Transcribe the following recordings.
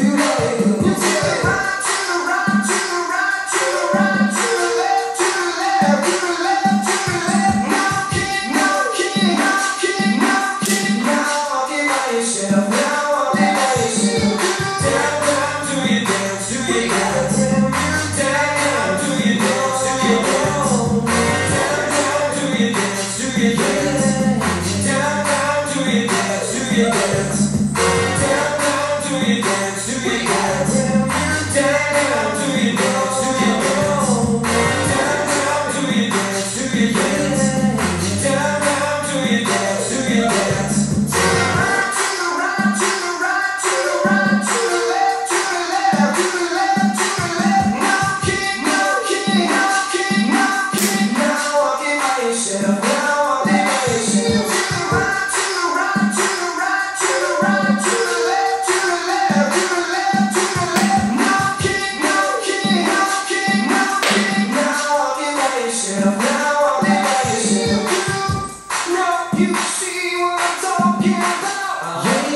see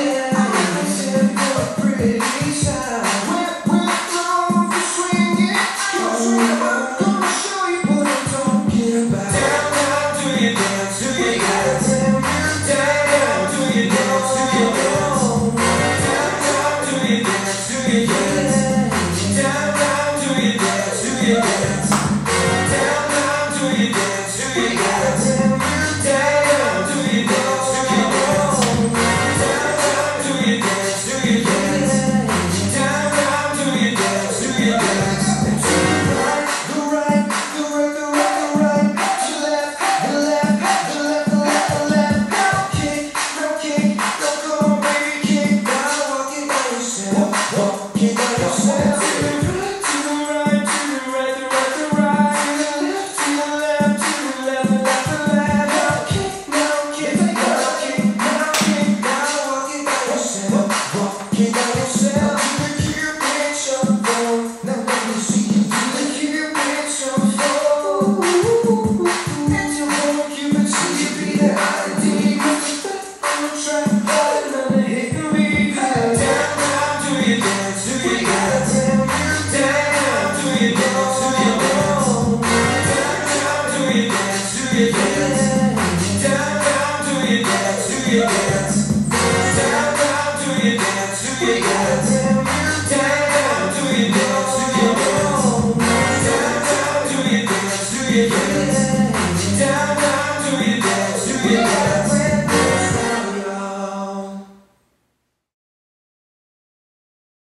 yeah. Yeah.